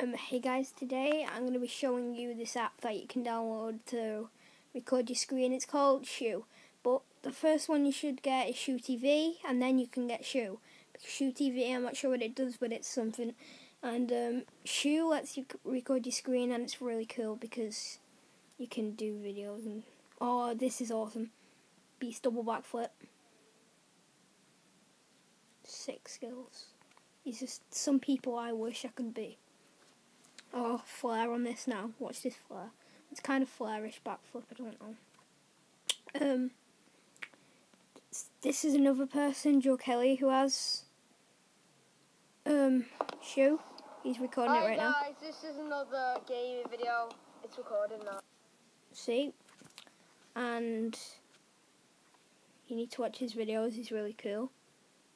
Um, hey guys, today I'm going to be showing you this app that you can download to record your screen. It's called Shou. But the first one you should get is Shou TV, and then you can get. Because Shou TV, I'm not sure what it does, but it's something. And um, Shou lets you record your screen, and it's really cool because you can do videos. And oh, this is awesome! Beast double backflip. Six skills. He's just some people I wish I could be. Oh, flare on this now. Watch this flare. It's kind of flarish backflip, I don't know. Um, this is another person, Joe Kelly, who has um Shou. He's recording Hi it right guys, now. Guys, this is another gaming video. It's recording now. See, and you need to watch his videos. He's really cool.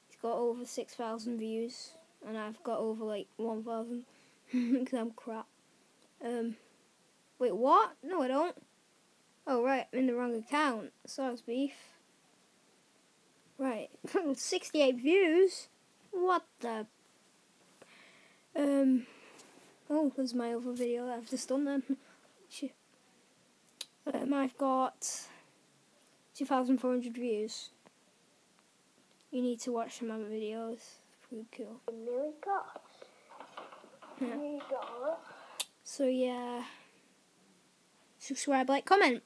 He's got over six thousand views, and I've got over like one thousand because I'm crap. Um, wait, what? No, I don't. Oh right, I'm in the wrong account. Sauce beef. Right, 68 views. What the? Um. Oh, there's my other video that I've just done then. Um, I've got 2,400 views. You need to watch some other videos. Pretty cool. Really got. Yeah. Really got. So yeah. Subscribe, like, comment.